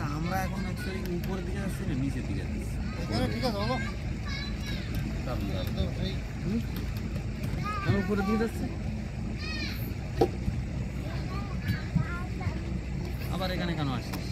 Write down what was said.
কিন্তু আমরা এখন অ্যাকচুয়ালি উপরের দিকে যাচ্ছি না নিচের দিকে যাচ্ছি। ঠিক আমি উপরের দিকে যাচ্ছি। আবার এখানে কেন আসছিস?